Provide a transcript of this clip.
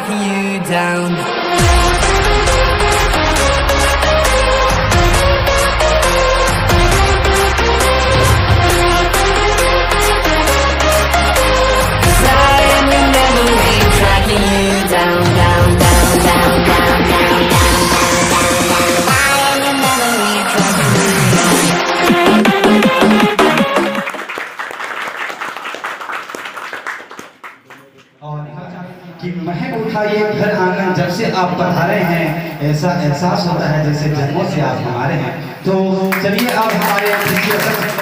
knocking you down. on how to कि महक उठा ये घर आँगन जब से आप पधारे हैं, ऐसा एहसास होता है जैसे जन्मों से आप हमारे हैं। तो चलिए आप हमारे